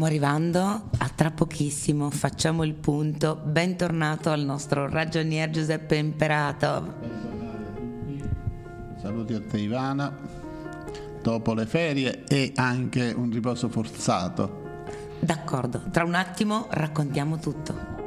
Stiamo arrivando a tra pochissimo, facciamo il punto. Bentornato al nostro ragionier Giuseppe Imperato. Saluti a te Ivana, dopo le ferie e anche un riposo forzato. D'accordo, tra un attimo raccontiamo tutto.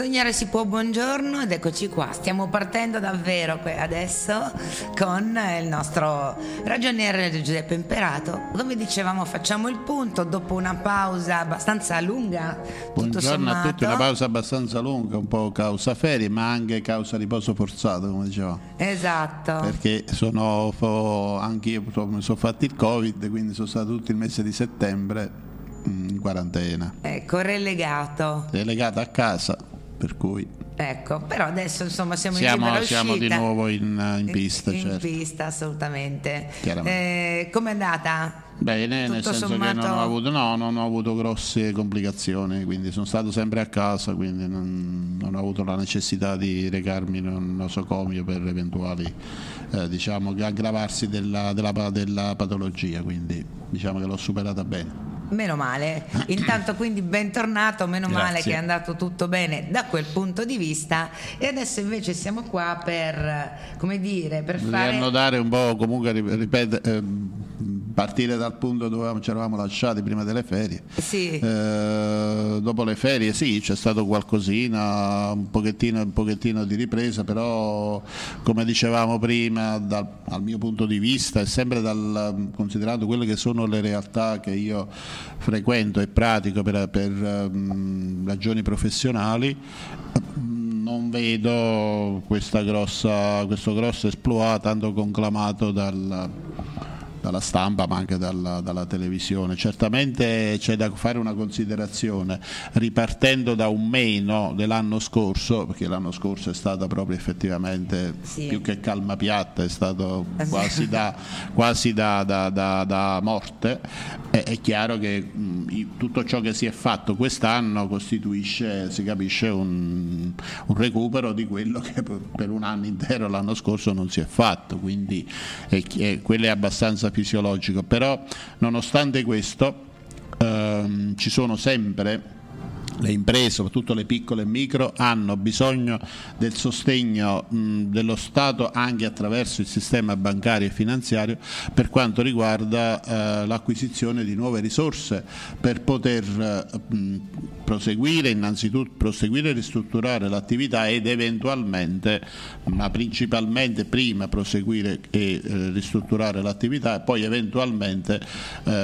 Sognare si può, buongiorno ed eccoci qua, stiamo partendo davvero adesso con il nostro ragioniere Giuseppe Imperato, dove dicevamo facciamo il punto dopo una pausa abbastanza lunga. Buongiorno a tutti, una pausa abbastanza lunga, un po' causa ferie, ma anche causa riposo forzato, come dicevamo. Esatto. Perché sono, anche io mi sono fatto il Covid, quindi sono stato tutto il mese di settembre mm, in quarantena. Ecco, relegato. Delegata a casa, per cui Ecco, però adesso insomma siamo, in siamo, libera siamo di uscita. nuovo in, in pista. In certo. pista, assolutamente. Eh, com'è andata? Bene, nel Tutto senso sommato- che non ho, avuto, no, non ho avuto grosse complicazioni, quindi sono stato sempre a casa, quindi non, non ho avuto la necessità di recarmi in un nosocomio per eventuali eh, diciamo, aggravarsi della, della pa- della patologia, quindi diciamo che l'ho superata bene. Meno male, intanto quindi bentornato, meno male Grazie. che è andato tutto bene da quel punto di vista. E adesso invece siamo qua per, come dire, per Vorrei fare... annotare un po', comunque rip- ripet- ehm, partire dal punto dove ci eravamo lasciati prima delle ferie. Sì, Eh, dopo le ferie sì, c'è stato qualcosina, un pochettino, un pochettino di ripresa, però come dicevamo prima, dal, dal mio punto di vista e sempre dal, considerando quelle che sono le realtà che io frequento e pratico per, per, ehm, ragioni professionali, non vedo questa grossa, questo grosso esploit tanto conclamato dal dalla stampa ma anche dalla, dalla televisione. Certamente c'è da fare una considerazione, ripartendo da un meno dell'anno scorso, perché l'anno scorso è stata proprio effettivamente Sì. più che calma piatta, è stato quasi da, quasi da, da- da- da morte, è, è chiaro che mh, tutto ciò che si è fatto quest'anno costituisce, si capisce, un, un recupero di quello che per un anno intero l'anno scorso non si è fatto, quindi è è- quello è abbastanza fisiologico. Però nonostante questo ehm, ci sono sempre le imprese, soprattutto le piccole e micro, hanno bisogno del sostegno dello Stato anche attraverso il sistema bancario e finanziario per quanto riguarda eh, l'acquisizione di nuove risorse per poter eh, proseguire innanzitutto proseguire e ristrutturare l'attività ed eventualmente, ma principalmente prima proseguire e eh, ristrutturare l'attività e poi eventualmente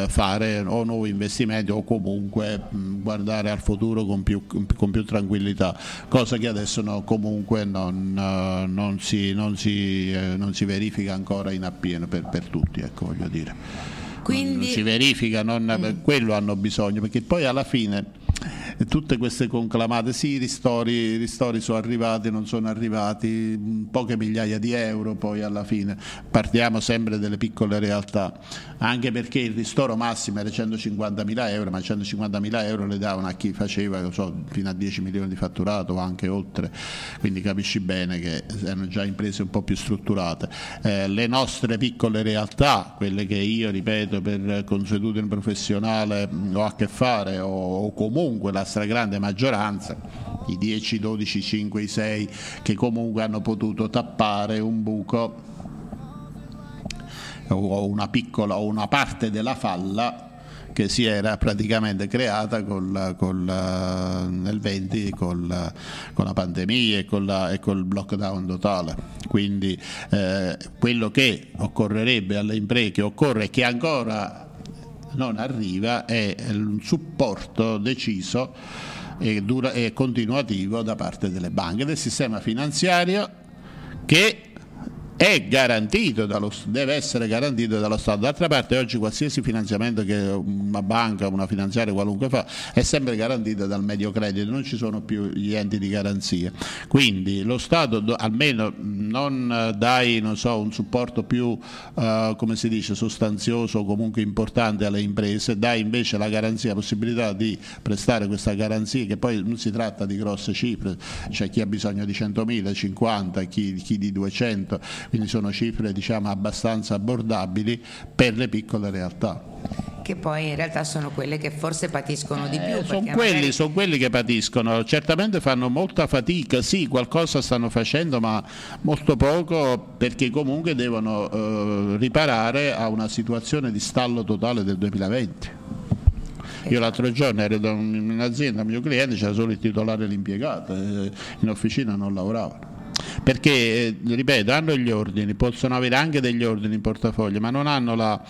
fare o nuovi investimenti o comunque guardare al futuro con più, con più tranquillità, cosa che adesso no, comunque non, uh, non, si, non, si, eh, non, si, verifica ancora in appieno per, per tutti, ecco, voglio dire. Quindi... Non si verifica, non, per quello hanno bisogno, perché poi alla fine tutte queste conclamate, sì, i ristori, ristori sono arrivati, non sono arrivati, poche migliaia di euro poi alla fine, partiamo sempre delle piccole realtà, anche perché il ristoro massimo era 150 mila euro, ma 150 mila euro le davano a chi faceva so, fino a 10 milioni di fatturato o anche oltre, quindi capisci bene che erano già imprese un po' più strutturate. Eh, le nostre piccole realtà, quelle che io ripeto per consuetudine professionale ho a che fare o, o comunque la stragrande maggioranza, i 10, 12, 5, i 6 che comunque hanno potuto tappare un buco o una piccola o una parte della falla che si era praticamente creata col, col, nel 20 col, con la pandemia e, la, e col lockdown totale. Quindi eh, quello che occorrerebbe alle imprese, che occorre che ancora non arriva è un supporto deciso e, dura, e continuativo da parte delle banche, del sistema finanziario che è garantito dallo, deve essere garantito dallo Stato. D'altra parte oggi qualsiasi finanziamento che una banca, una finanziaria qualunque fa è sempre garantito dal medio credito, non ci sono più gli enti di garanzia. Quindi lo Stato almeno non dai non so, un supporto più si dice, sostanzioso o comunque importante alle imprese, dai invece la garanzia, la possibilità di prestare questa garanzia che poi non si tratta di grosse cifre, c'è chi ha bisogno di 100.000, 50, chi, chi di 200 quindi sono cifre diciamo, abbastanza abbordabili per le piccole realtà che poi in realtà sono quelle che forse patiscono di più. Eh, sono, quelli, magari... sono quelli che patiscono, certamente fanno molta fatica, sì, qualcosa stanno facendo, ma molto poco perché comunque devono eh, riparare a una situazione di stallo totale del 2020. Io l'altro giorno ero da un'azienda, un mio cliente, c'era solo il titolare e l'impiegato, eh, in officina non lavoravano perché, eh, ripeto, hanno gli ordini, possono avere anche degli ordini in portafoglio, ma non hanno la,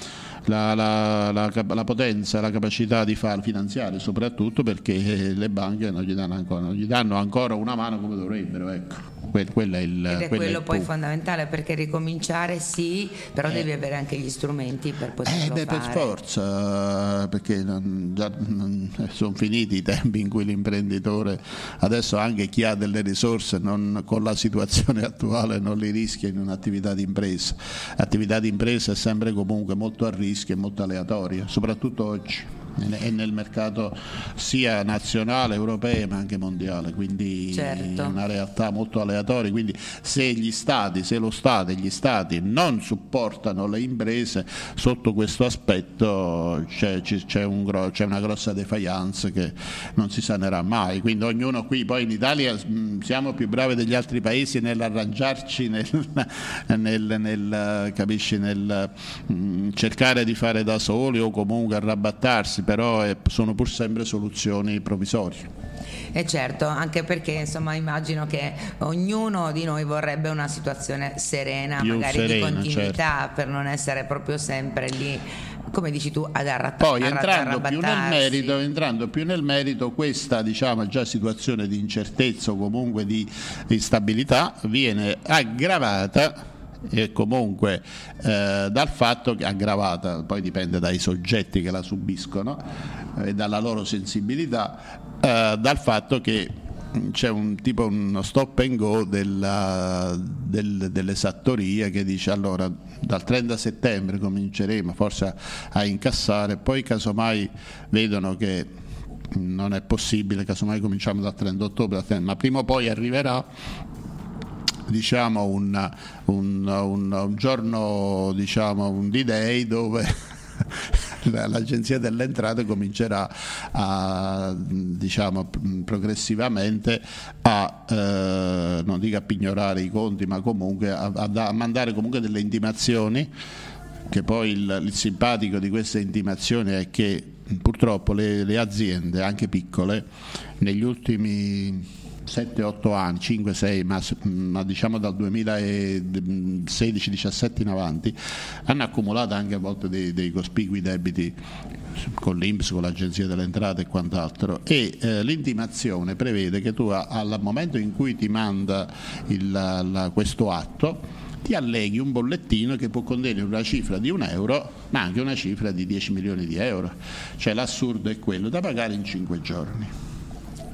la, la, la potenza, la capacità di far finanziare, soprattutto perché le banche non gli danno ancora, non gli danno ancora una mano come dovrebbero. Ecco. Que- quello è il, Ed è quello poi punto. fondamentale perché ricominciare sì, però eh. devi avere anche gli strumenti per poterlo eh, beh, fare. Per forza, perché non, già, non, sono finiti i tempi in cui l'imprenditore, adesso anche chi ha delle risorse non, con la situazione attuale non li rischia in un'attività di impresa. L'attività di impresa è sempre comunque molto a rischio e molto aleatoria, soprattutto oggi e nel mercato sia nazionale, europeo ma anche mondiale, quindi certo. è una realtà molto aleatoria, quindi se gli stati, se lo Stato e gli stati non supportano le imprese sotto questo aspetto c'è, c'è, un, c'è una grossa defiance che non si sanerà mai, quindi ognuno qui poi in Italia mh, siamo più bravi degli altri paesi nell'arrangiarci, nel, nel, nel, capisci, nel mh, cercare di fare da soli o comunque arrabattarsi però è, sono pur sempre soluzioni provvisorie. E eh certo, anche perché insomma immagino che ognuno di noi vorrebbe una situazione serena, Più magari serena, di continuità, certo. per non essere proprio sempre lì come dici tu, ad arrattare. Poi entrando più, merito, entrando più, nel merito, questa diciamo, già situazione di incertezza o comunque di instabilità viene aggravata e comunque eh, dal fatto che aggravata, poi dipende dai soggetti che la subiscono e dalla loro sensibilità, eh, dal fatto che c'è un tipo uno stop and go della, del, dell'esattoria che dice allora dal 30 settembre cominceremo forse a, a incassare, poi casomai vedono che non è possibile, casomai cominciamo dal 30 ottobre, ma prima o poi arriverà diciamo, un, un, un, un, giorno, diciamo, un D-Day dove l'agenzia delle entrate comincerà a, diciamo, progressivamente a, eh, non dico a pignorare i conti, ma comunque a, a mandare comunque delle intimazioni che poi il, il, simpatico di queste intimazioni è che purtroppo le, le aziende, anche piccole, negli ultimi 7-8 anni, 5-6, ma, ma, diciamo dal 2016-17 in avanti, hanno accumulato anche a volte dei, dei cospicui debiti con l'Inps, con l'Agenzia delle Entrate e quant'altro e eh, l'intimazione prevede che tu al momento in cui ti manda il, la, questo atto ti alleghi un bollettino che può contenere una cifra di un euro ma anche una cifra di 10 milioni di euro, cioè l'assurdo è quello da pagare in 5 giorni.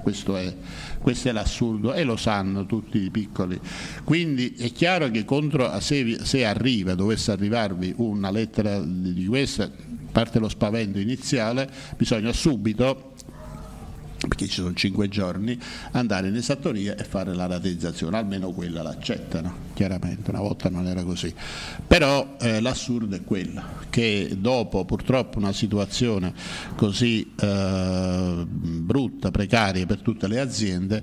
Questo è, questo è, l'assurdo e lo sanno tutti i piccoli. Quindi è chiaro che contro, se, se arriva, dovesse arrivarvi una lettera di questa, parte lo spavento iniziale, bisogna subito perché ci sono cinque giorni, andare in esattoria e fare la rateizzazione, almeno quella l'accettano, chiaramente, una volta non era così. Però eh, l'assurdo è quello, che dopo purtroppo una situazione così eh, brutta, precaria per tutte le aziende,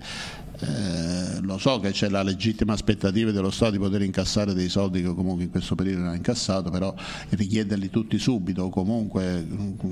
eh, lo so che c'è la legittima aspettativa dello Stato di poter incassare dei soldi che comunque in questo periodo non ha incassato, però richiederli tutti subito o comunque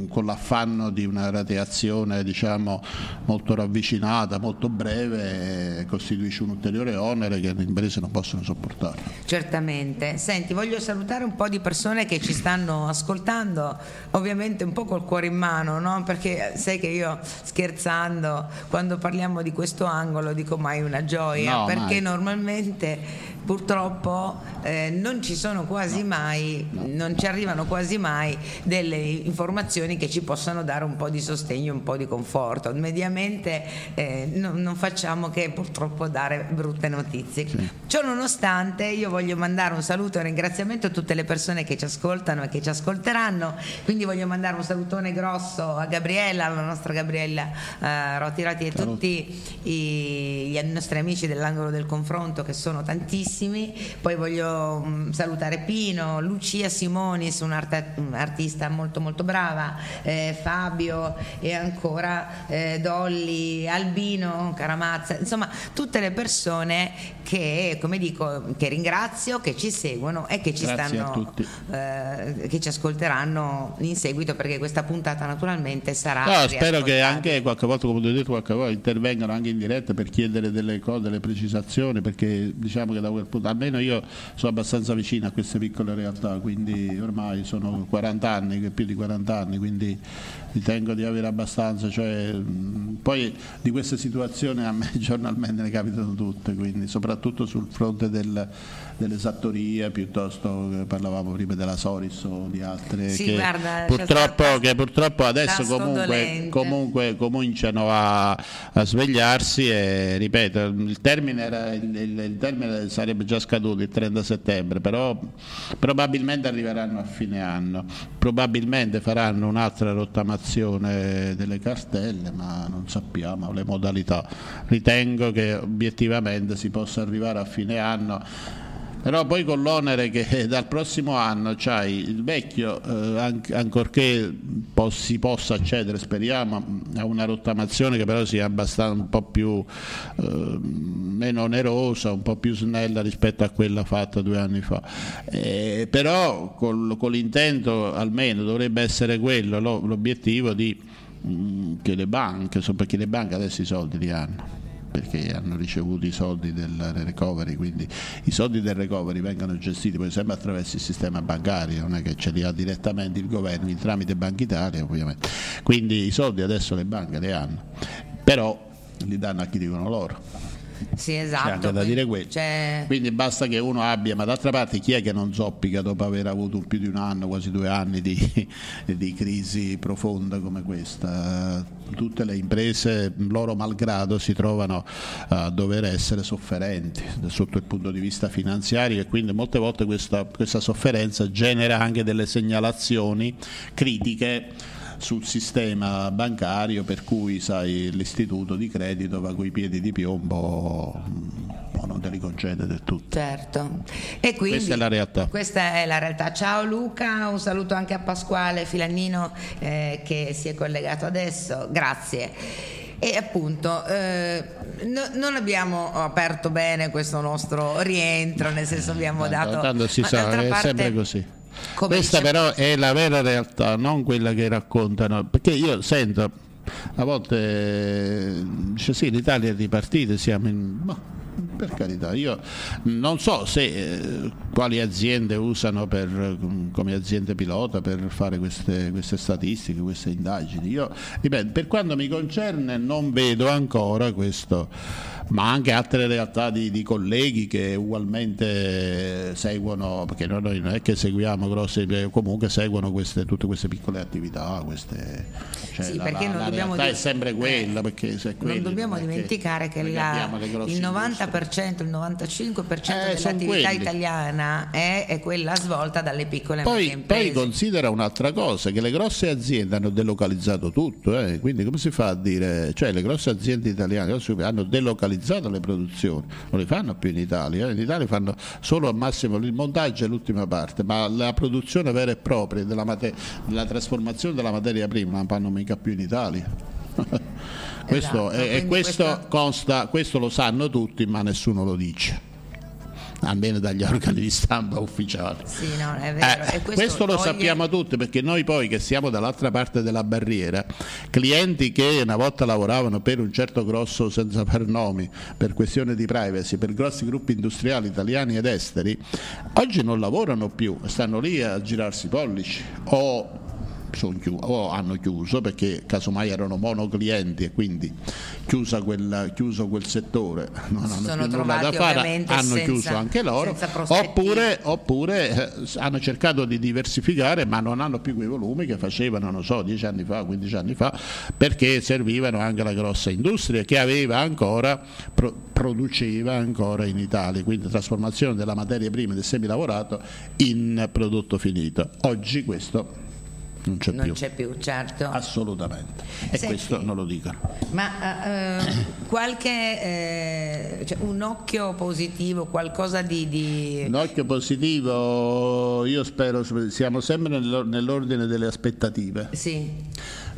con l'affanno di una rateazione diciamo, molto ravvicinata, molto breve, costituisce un ulteriore onere che le imprese non possono sopportare. Certamente. Senti, voglio salutare un po' di persone che ci stanno ascoltando, ovviamente un po' col cuore in mano, no? perché sai che io scherzando, quando parliamo di questo angolo, dico mai una gioia, no, perché mai. normalmente purtroppo eh, non ci sono quasi no. mai, non ci arrivano quasi mai delle informazioni che ci possano dare un po' di sostegno, un po' di conforto. Mediamente eh, no, non facciamo che purtroppo dare brutte notizie. Sì. Ciò nonostante io voglio mandare un saluto e un ringraziamento a tutte le persone che ci ascoltano e che ci ascolteranno, quindi voglio mandare un salutone grosso a Gabriella, alla nostra Gabriella eh, Rotirati e a tutti i, i nostri amici dell'angolo del confronto che sono tantissimi bellissimi. Poi voglio um, salutare Pino, Lucia Simonis, un'artista molto molto brava, eh, Fabio e ancora eh, Dolly, Albino, Caramazza, insomma tutte le persone che, come dico, che ringrazio, che ci seguono e che ci, stanno, eh, che ci ascolteranno in seguito perché questa puntata naturalmente sarà... No, spero che anche qualche volta, come ho detto, qualche volta intervengano anche in diretta per chiedere delle cose, delle precisazioni, perché diciamo che da quel punto, almeno io sono abbastanza vicino a queste piccole realtà, quindi ormai sono 40 anni, più di 40 anni, quindi ritengo di avere abbastanza, cioè, poi di queste situazioni a me giornalmente ne capitano tutte, quindi soprattutto sul fronte del, dell'esattoria, piuttosto che parlavamo prima della Soris o di altre, sì, che, guarda, purtroppo, che, purtroppo, adesso comunque, comunque, cominciano a, a, svegliarsi e ripeto, il termine, era, il, il, il termine sarebbe già scaduto il 30 settembre, però probabilmente arriveranno a fine anno, probabilmente faranno un'altra rottamazione delle cartelle, ma non sappiamo le modalità. Ritengo che obiettivamente si possa arrivare a fine anno però poi con l'onere che dal prossimo anno c'hai il vecchio, eh, ancorché po- si possa accedere, speriamo, a una rottamazione che però sia abbastanza un po' più eh, meno onerosa, un po' più snella rispetto a quella fatta due anni fa. Eh, però col, con l'intento almeno dovrebbe essere quello lo, l'obiettivo di mh, mm, che le banche, perché le banche adesso i soldi li hanno perché hanno ricevuto i soldi del recovery, quindi i soldi del recovery vengono gestiti poi sempre attraverso il sistema bancario, non è che ce li ha direttamente il governo tramite Banca Italia ovviamente. Quindi i soldi adesso le banche li hanno, però li danno a chi dicono loro. Sì, esatto. C'è anche da dire quello. C'è... Quindi basta che uno abbia, ma d'altra parte chi è che non zoppica dopo aver avuto più di un anno, quasi due anni di, di crisi profonda come questa? Tutte le imprese, loro malgrado, si trovano a dover essere sofferenti sotto il punto di vista finanziario e quindi molte volte questa, questa sofferenza genera anche delle segnalazioni critiche sul sistema bancario per cui sai, l'istituto di credito va coi piedi di piombo mm, o non te li concede del tutto. Certo. E quindi, Questa è la realtà. Questa è la realtà. Ciao Luca, un saluto anche a Pasquale Filannino eh, che si è collegato adesso. Grazie. E appunto eh, no- non abbiamo aperto bene questo nostro rientro, nel senso abbiamo Tanto- dato... tanto si ma sa, d'altra è parte, sempre così. Come Questa dice- però è la vera realtà, non quella che raccontano, perché io sento a volte dice sì, l'Italia è ripartita, siamo in per carità, io non so se, eh, quali aziende usano per, mm, come aziende pilota per fare queste, queste statistiche, queste indagini. Io, ripeto, per quanto mi concerne non vedo ancora questo, ma anche altre realtà di, di colleghi che ugualmente seguono, perché noi, noi non è che seguiamo grosse, eh, comunque seguono queste, tutte queste piccole attività. Queste, cioè sì, la, perché la, la realtà di... è sempre eh, quella. Perché se non dobbiamo perché dimenticare che il 90% 95%, il 95% eh, dell'attività italiana è, è, quella svolta dalle piccole poi, imprese. Poi considera un'altra cosa, che le grosse aziende hanno delocalizzato tutto, eh? quindi come si fa a dire, cioè le grosse aziende italiane hanno delocalizzato le produzioni, non le fanno più in Italia, eh. in Italia fanno solo al massimo il montaggio è l'ultima parte, ma la produzione vera e propria della, della trasformazione della materia prima non fanno mica più in Italia. questo, Esatto, e- questo, questo- consta, questo lo sanno tutti, ma nessuno lo dice, almeno dagli organi di stampa ufficiali. Sì, no, è vero. Eh, questo, lo toglie- sappiamo tutti perché noi poi che siamo dall'altra parte della barriera, clienti che una volta lavoravano per un certo grosso, senza far nomi, per questione di privacy, per grossi gruppi industriali italiani ed esteri, oggi non lavorano più, stanno lì a girarsi i pollici o, son chiu- o hanno chiuso perché casomai erano monoclienti e quindi chiusa quel, chiuso quel settore. Non hanno sono più nulla da fare, hanno senza- chiuso anche loro, oppure oppure eh, hanno cercato di diversificare ma non hanno più quei volumi che facevano, non so, 10 anni fa, 15 anni fa, perché servivano anche alla grossa industria che aveva ancora, pro- produceva ancora in Italia, quindi trasformazione della materia prima del semilavorato in prodotto finito. Oggi questo non c'è non più. c'è più, certo. Assolutamente. E Senti. questo non lo dicono. Ma eh, qualche eh, cioè, un occhio positivo, qualcosa di, di- Un occhio positivo, io spero, siamo sempre nell'or- nell'ordine delle aspettative. sì,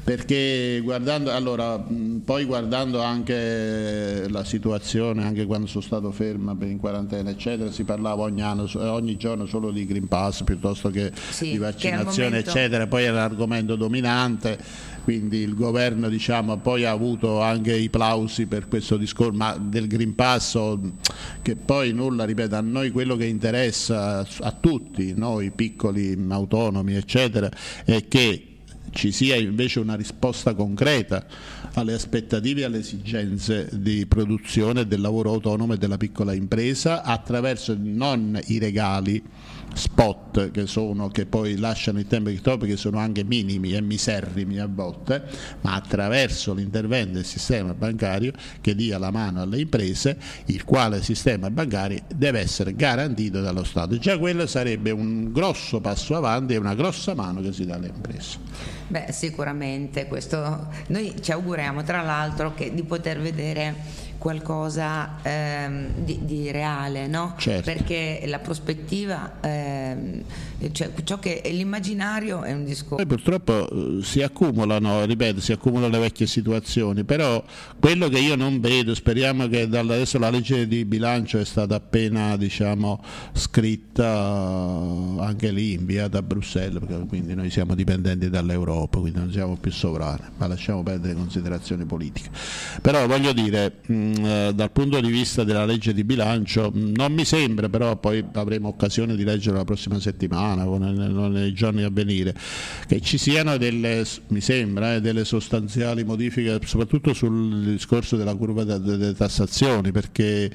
Perché guardando, allora, poi guardando anche la situazione, anche quando sono stato fermo in quarantena, eccetera, si parlava ogni, anno, so- ogni giorno solo di Green Pass piuttosto che Sì, di che vaccinazione, momento- eccetera, poi era l'argomento dominante, quindi il governo diciamo, poi ha avuto anche i plausi per questo discorso ma del Green Pass, o- che poi nulla, ripeto, a noi quello che interessa a tutti, noi piccoli autonomi, eccetera, è che ci sia invece una risposta concreta alle aspettative e alle esigenze di produzione del lavoro autonomo e della piccola impresa attraverso non i regali spot che sono che poi lasciano il tempo che troppo che sono anche minimi e miserrimi a volte ma attraverso l'intervento del sistema bancario che dia la mano alle imprese il quale sistema bancario deve essere garantito dallo Stato. Già quello sarebbe un grosso passo avanti e una grossa mano che si dà alle imprese beh, sicuramente questo. Noi ci auguriamo tra l'altro che, di poter vedere qualcosa ehm, di, di reale, no? Certo. Perché la prospettiva, ehm, cioè ciò che è l'immaginario è un discorso. Poi purtroppo eh, si accumulano, ripeto, si accumulano le vecchie situazioni, però quello che io non vedo, speriamo che adesso la legge di bilancio è stata appena diciamo, scritta anche lì, inviata a Bruxelles, perché quindi noi siamo dipendenti dall'Europa, quindi non siamo più sovrani, ma lasciamo perdere considerazioni politiche. Però voglio dire, mh, eh, dal punto di vista della legge di bilancio, mh, non mi sembra, però poi avremo occasione di leggere la prossima settimana o nei, nei- giorni a venire, che ci siano delle, mi sembra, eh, delle sostanziali modifiche, soprattutto sul discorso della curva de- de- delle tassazioni, perché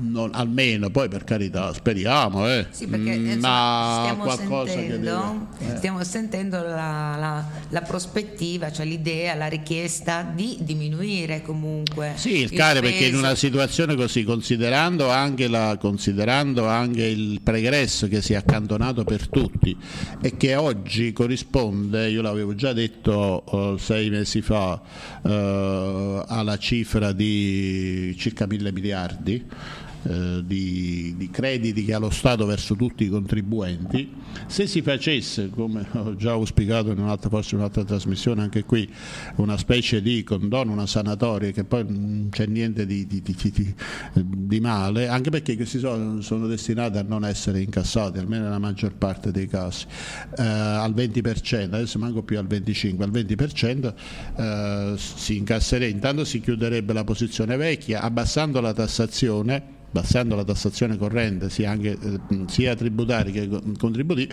non- almeno poi per carità speriamo eh. Sì, perché Mm, ma stiamo, sentendo, deve- eh. stiamo sentendo la, la- la prospettiva, cioè l'idea, la richiesta di diminuire comunque. Sì, il care perché in peso. una situazione così, considerando anche, la- considerando anche il pregresso che si è accantonato per tutti e che oggi corrisponde, io l'avevo già detto eh, sei mesi fa, eh, alla cifra di circa mille miliardi. Eh, Di, di crediti che ha lo Stato verso tutti i contribuenti, se si facesse, come ho già auspicato in un'altra, forse in un'altra trasmissione anche qui, una specie di condono, una sanatoria che poi non c'è niente di, di- di- male, anche perché questi soldi sono destinati a non essere incassati, almeno nella maggior parte dei casi, eh, al 20%, adesso manco più al 25%, al 20% eh, si incasserebbe, intanto si chiuderebbe la posizione vecchia, abbassando la tassazione abbassando la tassazione corrente sia, anche, eh, sia tributari che co- contributivi,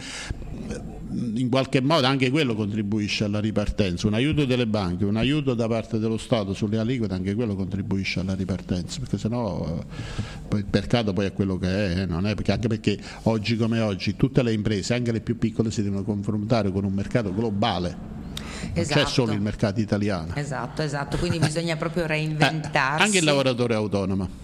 in qualche modo anche quello contribuisce alla ripartenza. Un aiuto delle banche, un aiuto da parte dello Stato sulle aliquote, anche quello contribuisce alla ripartenza, perché sennò eh, poi il mercato poi è quello che è, eh, non è perché, anche perché oggi come oggi tutte le imprese, anche le più piccole, si devono confrontare con un mercato globale, non c'è Esatto. solo il mercato italiano. Esatto, esatto, quindi bisogna proprio reinventarsi. anche il lavoratore autonomo.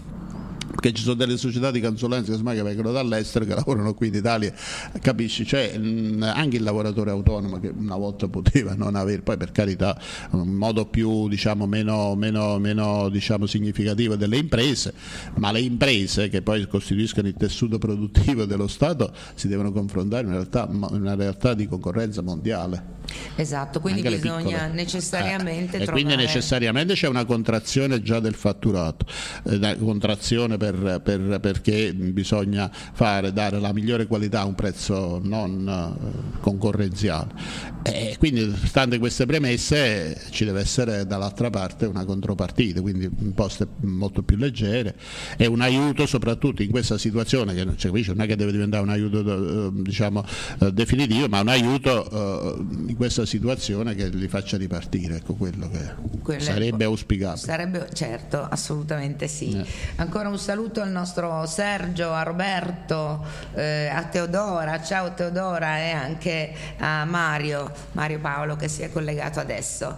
Perché ci sono delle società di consulenza casomai, che vengono dall'estero che lavorano qui in Italia, capisci? Cioè, mh, anche il lavoratore autonomo che una volta poteva non avere, poi per carità, un modo più diciamo meno, meno, meno diciamo, significativo delle imprese, ma le imprese che poi costituiscono il tessuto produttivo dello Stato si devono confrontare in una realtà, una realtà di concorrenza mondiale. Esatto, quindi Anche bisogna piccole. necessariamente Eh, trovare... quindi necessariamente c'è una contrazione già del fatturato, eh, una contrazione per- per- perché bisogna fare, dare la migliore qualità a un prezzo non eh, concorrenziale. E quindi, stante queste premesse, ci deve essere dall'altra parte una contropartita, quindi imposte molto più leggere e un aiuto soprattutto in questa situazione che cioè, non è che deve diventare un aiuto eh, diciamo, eh, definitivo, ma un aiuto in questa situazione che li faccia ripartire, ecco quello che Quello sarebbe auspicabile. Sarebbe, certo, assolutamente sì. Eh. Ancora un saluto al nostro Sergio, a Roberto, eh, a Teodora, ciao Teodora e anche a Mario, Mario Paolo che si è collegato adesso.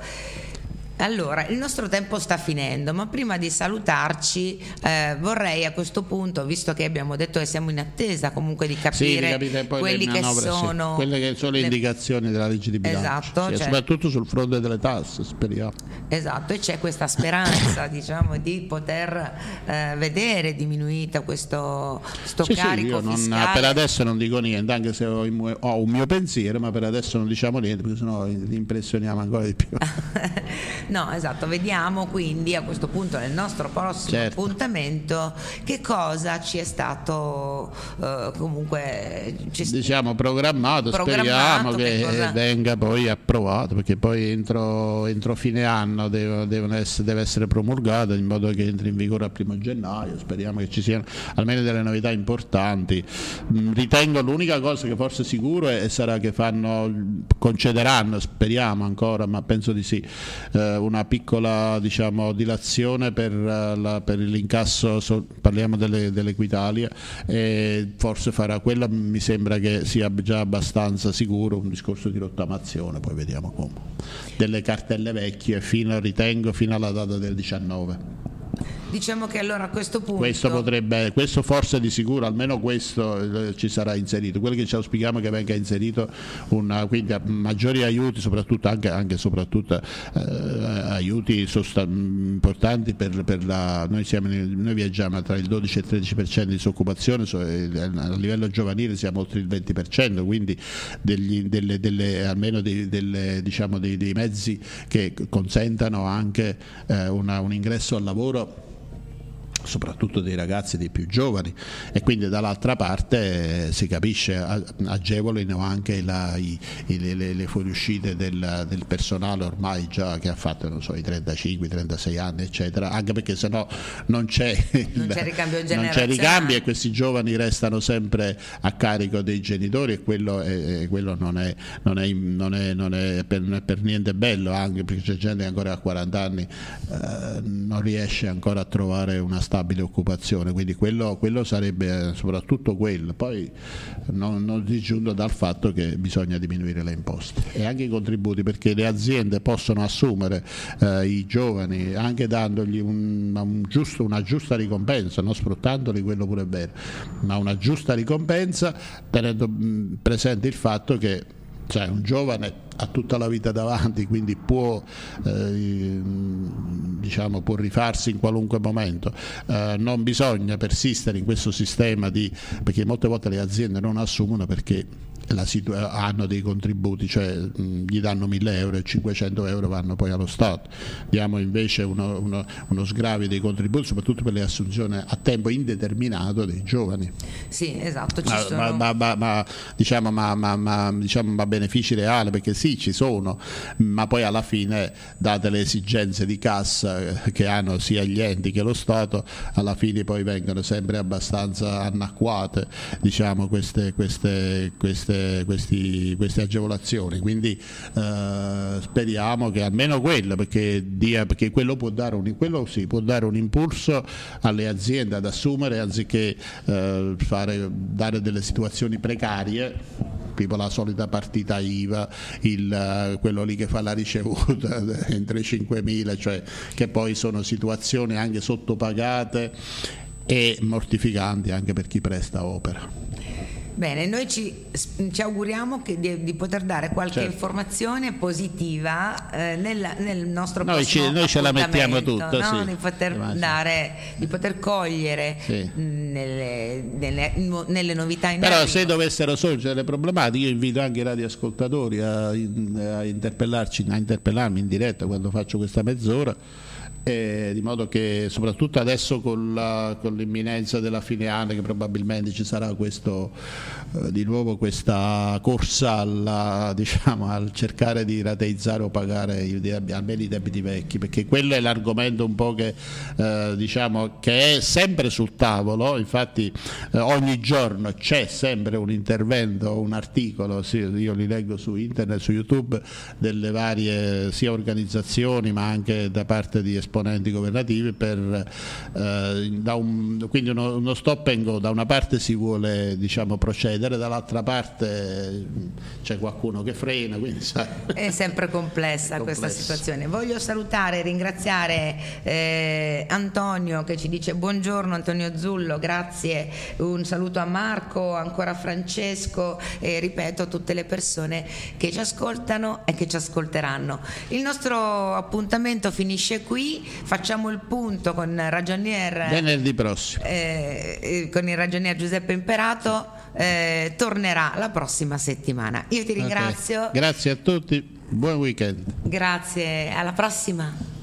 Allora, il nostro tempo sta finendo, ma prima di salutarci eh, vorrei a questo punto, visto che abbiamo detto che siamo in attesa comunque di Sì, capire capite, poi quelli che manovre, sì, sono quelle che sono le, le- indicazioni della legge di bilancio, Esatto, sì, cioè- soprattutto sul fronte delle tasse, speriamo. Esatto, e c'è questa speranza diciamo, di poter eh, vedere diminuita questo sto Sì, sì, carico io non- fiscale. per adesso non dico niente, anche se ho, ho un mio pensiero, ma per adesso non diciamo niente perché sennò li impressioniamo ancora di più. no, esatto, vediamo quindi a questo punto nel nostro prossimo Certo. appuntamento che cosa ci è stato eh, comunque ci- diciamo programmato, Programmato, speriamo che che cosa- venga poi approvato perché poi entro, entro fine anno deve, essere, deve essere promulgato in modo che entri in vigore al primo gennaio speriamo che ci siano almeno delle novità importanti Mm, ritengo l'unica cosa che forse sicuro è, sarà che fanno concederanno speriamo ancora ma penso di sì eh, una piccola diciamo dilazione per, eh, la- per l'incasso so- parliamo delle, dell'Equitalia e forse farà quello mi sembra che sia già abbastanza sicuro un discorso di rottamazione poi vediamo come. Delle cartelle vecchie fino ritengo fino alla data del 19 diciamo che allora a questo punto questo potrebbe, questo forse di sicuro, almeno questo eh, ci sarà inserito. Quello che ci auspichiamo che venga inserito una, quindi a- maggiori aiuti, soprattutto anche, anche soprattutto, eh, aiuti sosta- importanti per, per la. Noi, siamo, noi viaggiamo tra il 12 e il 13% di disoccupazione, so- eh, a livello giovanile siamo oltre il 20%, quindi degli- delle- delle- almeno dei, delle, diciamo, dei, dei mezzi che consentano anche eh, una- un ingresso al lavoro soprattutto dei ragazzi dei più giovani. E quindi dall'altra parte eh, si capisce agevolino anche la- i- i- le, le- fuoriuscite del, del personale ormai già che ha fatto non so, i 35-36 anni eccetera. Anche perché sennò non c'è, Non c'è ricambio non c'è ricambio e questi giovani restano sempre a carico dei genitori e quello, è- quello non, è, non, è, non, è, non è per, non è per niente bello anche perché c'è gente che ancora a 40 anni eh, non riesce ancora a trovare una stabile occupazione, quindi quello, quello sarebbe eh, soprattutto quello, poi non, non disgiunto dal fatto che bisogna diminuire le imposte e anche i contributi perché le aziende possono assumere eh, i giovani anche dandogli un, un giusto, una giusta ricompensa, non sfruttandoli, quello pure vero, ma una giusta ricompensa tenendo mh, presente il fatto che cioè, un giovane ha tutta la vita davanti, quindi può, eh, diciamo, può rifarsi in qualunque momento. Eh, non bisogna persistere in questo sistema di, perché molte volte le aziende non assumono perché situ- hanno dei contributi, cioè mh, gli danno 1000 euro e 500 euro vanno poi allo Stato. Diamo invece uno, uno, uno sgravio dei contributi, soprattutto per le assunzioni a tempo indeterminato dei giovani. Sì, esatto. Ci Ma, sono... ma, ma, ma, diciamo, ma, diciamo, ma benefici reali perché sì ci sono ma poi alla fine date le esigenze di cassa che hanno sia gli enti che lo Stato alla fine poi vengono sempre abbastanza annacquate diciamo, queste, queste, queste, questi, queste agevolazioni quindi eh, speriamo che almeno quello perché, dia, perché quello, può dare, un, quello sì, può dare un impulso alle aziende ad assumere anziché eh, fare, dare delle situazioni precarie tipo la solita partita IVA, il, quello lì che fa la ricevuta entre 5.000, cioè che poi sono situazioni anche sottopagate e mortificanti anche per chi presta opera. Bene, noi ci, ci auguriamo che, di, di, poter dare qualche Certo. informazione positiva eh, nel, nel nostro Noi prossimo ci- noi ce la mettiamo tutta, no? sì. di, poter dare, di poter cogliere Sì. mh, nelle, nelle, nelle novità in Però arrivo. se dovessero sorgere le problematiche, io invito anche i radioascoltatori a, a interpellarci, a interpellarmi in diretta quando faccio questa mezz'ora. Eh, di modo che soprattutto adesso con, l'imminenza della fine anno che probabilmente ci sarà questo, eh, di nuovo questa corsa alla, diciamo, al cercare di rateizzare o pagare i debiti- almeno i debiti vecchi perché quello è l'argomento un po' che, eh, diciamo, che è sempre sul tavolo. Infatti eh, ogni giorno c'è sempre un intervento un articolo sì, io li leggo su internet su youtube delle varie sia organizzazioni ma anche da parte di esponenti governativi per eh, da un- quindi uno, uno stop and go. Da una parte si vuole diciamo procedere dall'altra parte c'è qualcuno che frena quindi sai. È sempre complessa È questa situazione. Voglio salutare e ringraziare eh, Antonio che ci dice buongiorno Antonio Zullo, grazie, un saluto a Marco, ancora a Francesco e ripeto a tutte le persone che ci ascoltano e che ci ascolteranno. Il nostro appuntamento finisce qui, facciamo il punto con ragionier venerdì prossimo eh, eh, con il ragionier Giuseppe Imperato eh, tornerà la prossima settimana. Io ti ringrazio. Ok. grazie a tutti buon weekend Grazie, alla prossima.